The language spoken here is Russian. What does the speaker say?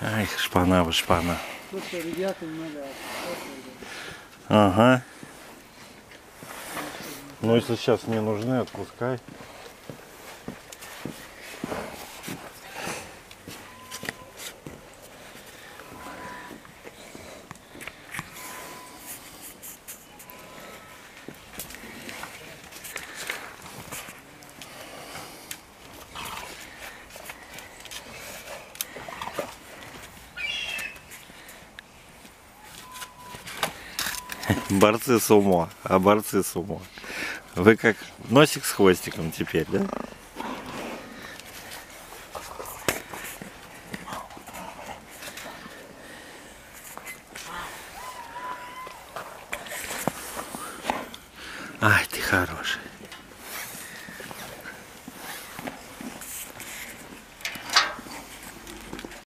Ай, шпана вы шпана. Ага. Ну если сейчас не нужны, отпускай. Борцы с ума, а борцы с ума. Вы как носик с хвостиком теперь, да? Ай, ты хороший.